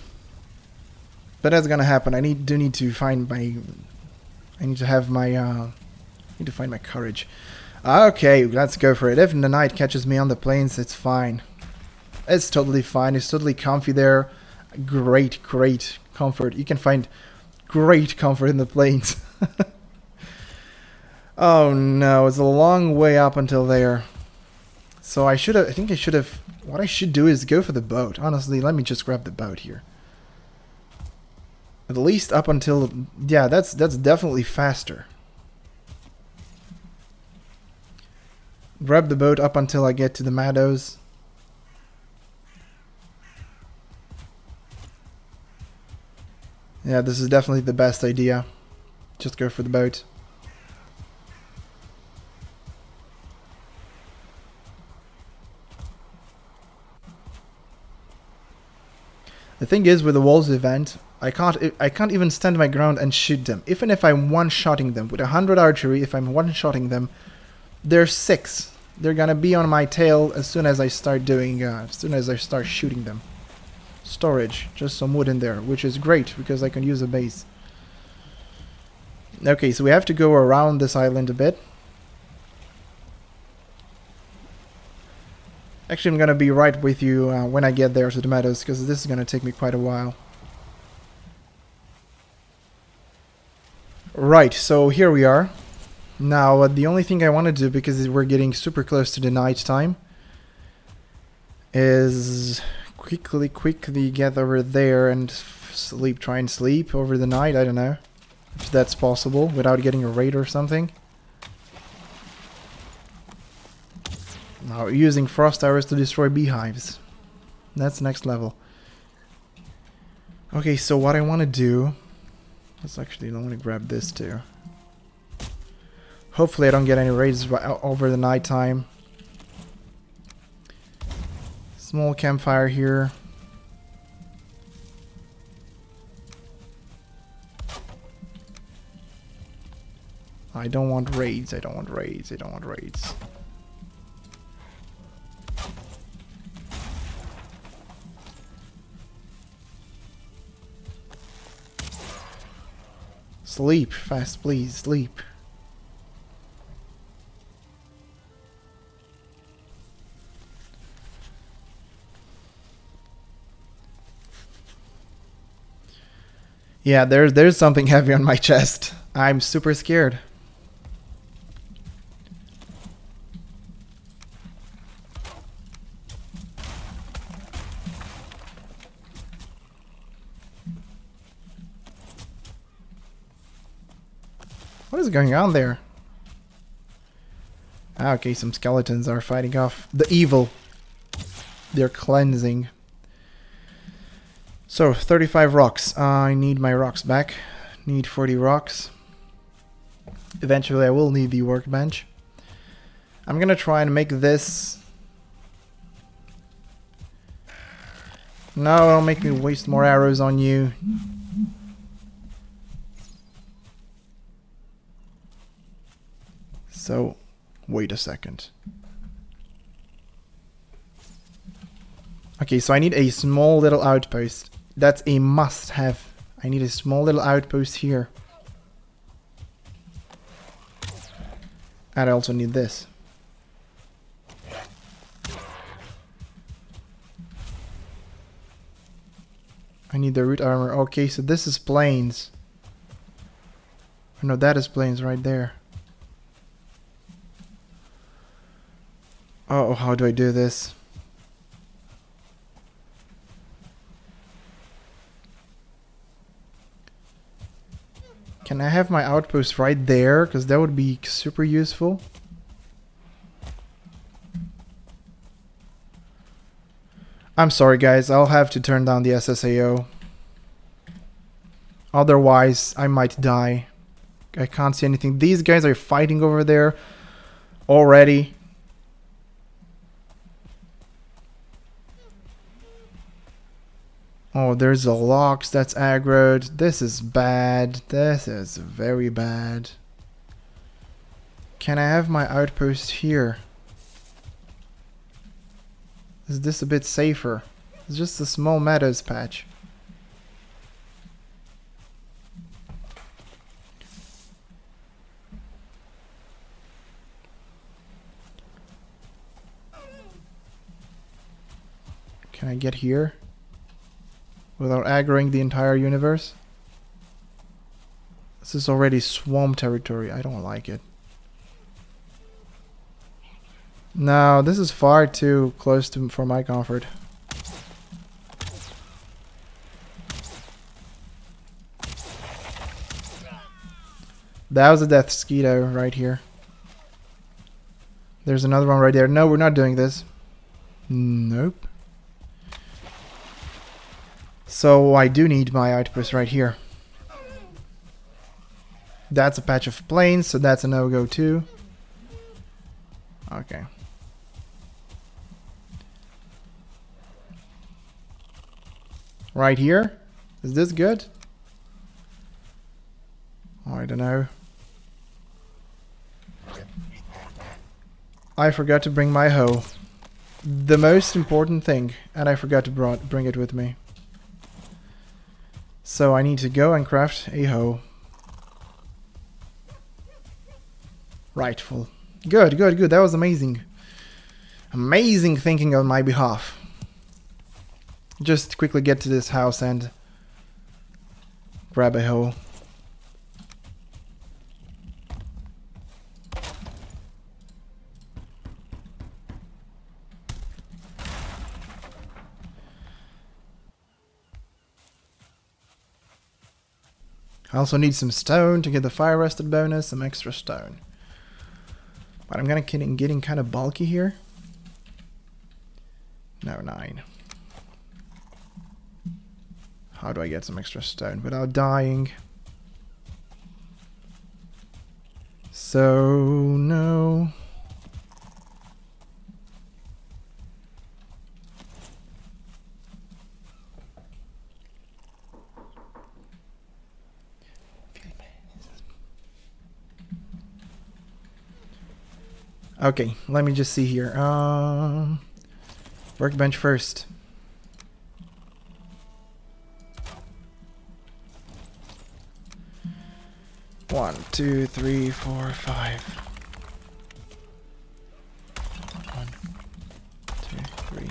But that's gonna happen. I need do need to find my I need to have my uh need to find my courage. Okay, let's go for it. If the night catches me on the plains, it's fine. It's totally fine. It's totally comfy there. Great, great comfort. You can find great comfort in the plains. oh no, it's a long way up until there. So I should have, I think I should have, what I should do is go for the boat. Honestly, let me just grab the boat here. At least up until, yeah, that's, that's definitely faster. Grab the boat up until I get to the meadows. Yeah, this is definitely the best idea. Just go for the boat. The thing is with the walls event, I can't I can't even stand my ground and shoot them. Even if I'm one-shotting them with a 100 archery, if I'm one-shotting them, they're six. They're gonna be on my tail as soon as I start doing, uh, as soon as I start shooting them. Storage, just some wood in there, which is great because I can use a base. Okay, so we have to go around this island a bit. Actually, I'm gonna be right with you uh, when I get there to the meadows because this is gonna take me quite a while. Right, so here we are. Now, uh, the only thing I want to do, because we're getting super close to the night time, is quickly, quickly get over there and sleep, try and sleep over the night. I don't know if that's possible without getting a raid or something. Now, using frost arrows to destroy beehives. That's next level. Okay, so what I want to do... Let's actually, I want to grab this too. Hopefully I don't get any raids over the night time. Small campfire here. I don't want raids, I don't want raids, I don't want raids. Sleep, fast please, sleep. Yeah, there's there's something heavy on my chest. I'm super scared. Is going on there? Ah, okay, some skeletons are fighting off the evil. They're cleansing. So, 35 rocks. Uh, I need my rocks back. Need 40 rocks. Eventually I will need the workbench. I'm gonna try and make this... No, don't make me waste more arrows on you. So, wait a second. Okay, so I need a small little outpost. That's a must-have. I need a small little outpost here. And I also need this. I need the root armor. Okay, so this is plains. No, that is plains right there. Oh, how do I do this? Can I have my outpost right there? Because that would be super useful. I'm sorry guys, I'll have to turn down the SSAO. Otherwise, I might die. I can't see anything. These guys are fighting over there already. Oh, there's a Lox that's aggroed. This is bad. This is very bad. Can I have my outpost here? Is this a bit safer? It's just a small meadows patch. Can I get here? Without aggroing the entire universe? This is already swamp territory. I don't like it. No, this is far too close to for my comfort. That was a Deathsquito right here. There's another one right there. No, we're not doing this. Nope. So I do need my outpost right here. That's a patch of plains, so that's a no-go too. Okay. Right here? Is this good? I don't know. I forgot to bring my hoe. The most important thing, and I forgot to bring it with me. So I need to go and craft a hoe. Rightful. Good, good, good. That was amazing. Amazing thinking on my behalf. Just quickly get to this house and grab a hoe. I also need some stone to get the fire rested bonus, some extra stone. But I'm gonna getting getting kind of bulky here. No, nine. How do I get some extra stone without dying? So, no. Okay, let me just see here. Um, workbench first. One, two, three, four, five. One, two, three,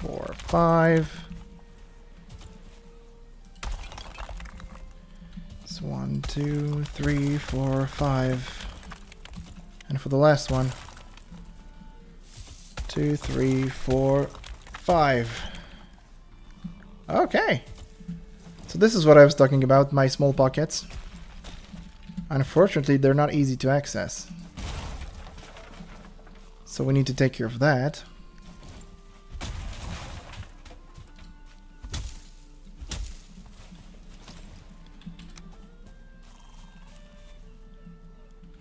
four, five. It's one, two, three, four, five. And for the last one, two, three, four, five. Okay. So this is what I was talking about, my small pockets. Unfortunately, they're not easy to access. So we need to take care of that.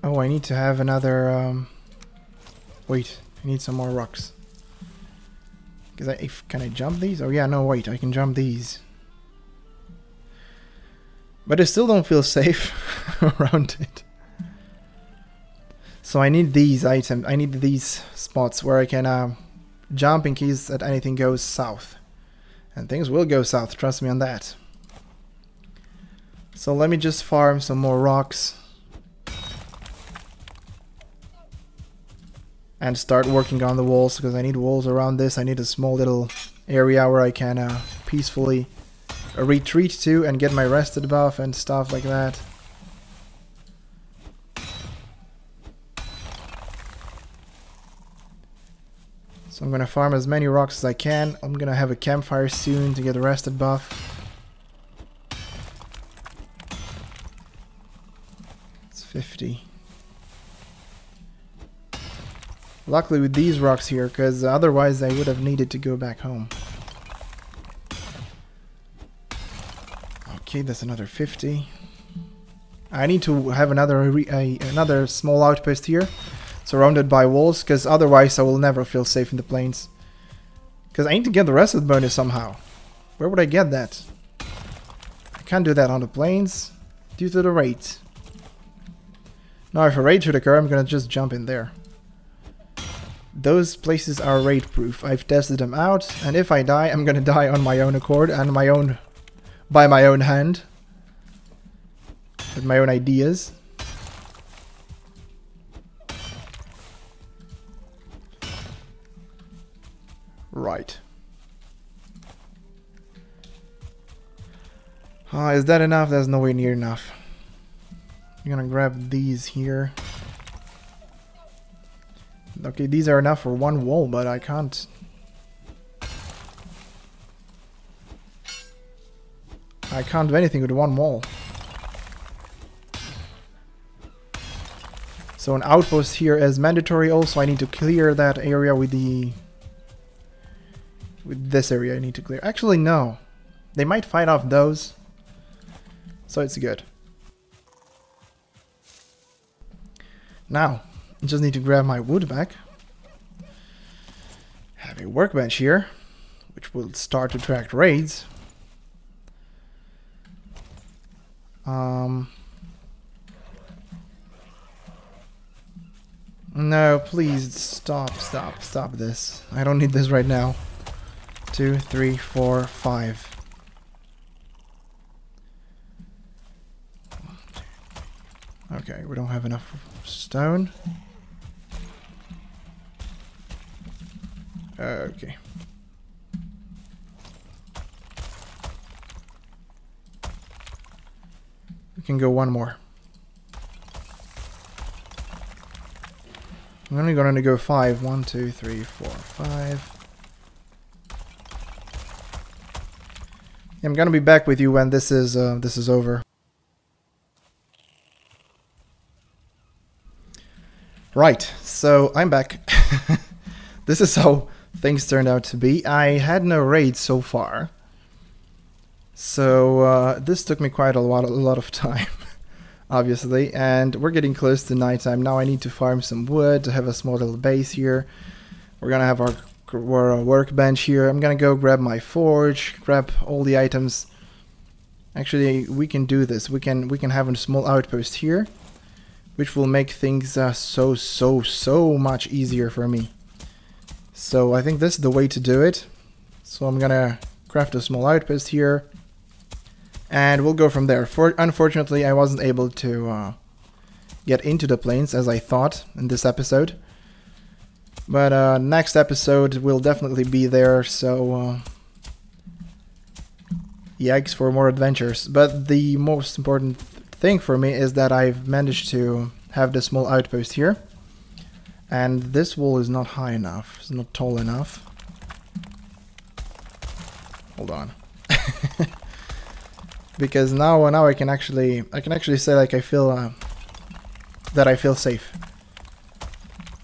Oh, I need to have another... Um... Wait, I need some more rocks. Because I, if, can I jump these? Oh yeah, no, wait, I can jump these. But I still don't feel safe around it. So I need these items, I need these spots where I can uh, jump in case that anything goes south. And things will go south, trust me on that. So let me just farm some more rocks. And start working on the walls because I need walls around this. I need a small little area where I can uh, peacefully retreat to and get my rested buff and stuff like that. So I'm gonna farm as many rocks as I can. I'm gonna have a campfire soon to get a rested buff. It's 50. Luckily with these rocks here, because otherwise I would have needed to go back home. Okay, that's another 50. I need to have another another small outpost here, surrounded by walls, because otherwise I will never feel safe in the plains. Because I need to get the rest of the bonus somehow. Where would I get that? I can't do that on the plains due to the rate. Now if a raid should occur, I'm gonna just jump in there. Those places are raid proof. I've tested them out, and if I die, I'm gonna die on my own accord and my own by my own hand. With my own ideas. Right. Uh, is that enough? That's nowhere near enough. I'm gonna grab these here. Okay, these are enough for one wall, but I can't... I can't do anything with one wall. So an outpost here is mandatory also. I need to clear that area with the... With this area I need to clear. Actually, no. They might fight off those. So it's good. Now, I just need to grab my wood back. Have a workbench here, which will start to track raids. Um... No, please stop, stop, stop this. I don't need this right now. Two, three, four, five. Okay, we don't have enough stone. Okay. We can go one more. I'm only going to go five. One, two, three, four, five. I'm gonna be back with you when this is uh, this is over. Right, so I'm back. this is how things turned out to be. I had no raids so far. So uh, this took me quite a lot, a lot of time, obviously. And we're getting close to nighttime. Now I need to farm some wood to have a small little base here. We're gonna have our, our workbench here. I'm gonna go grab my forge, grab all the items. Actually, we can do this. We can we can have a small outpost here which will make things uh, so, so, so much easier for me. So I think this is the way to do it. So I'm gonna craft a small outpost here, and we'll go from there. For Unfortunately, I wasn't able to uh, get into the plains as I thought in this episode. But uh, next episode will definitely be there, so uh, yikes for more adventures. But the most important thing for me is that I've managed to have this small outpost here. And this wall is not high enough, it's not tall enough. Hold on. because now now I can actually I can actually say like I feel uh, that I feel safe.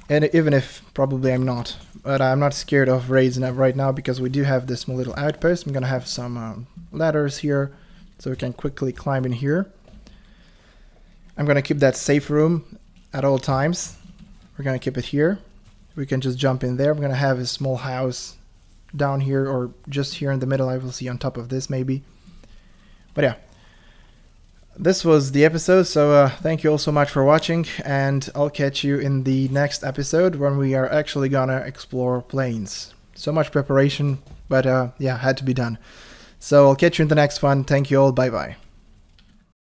And even if probably I'm not, but I'm not scared of raids right now because we do have this little outpost. I'm gonna have some um, ladders here so we can quickly climb in here. I'm gonna keep that safe room at all times. We're gonna keep it here. We can just jump in there. I'm gonna have a small house down here or just here in the middle. I will see on top of this maybe. But yeah, this was the episode. So uh, thank you all so much for watching, and I'll catch you in the next episode when we are actually gonna explore plains. So much preparation, but uh, yeah, had to be done. So I'll catch you in the next one. Thank you all. Bye bye.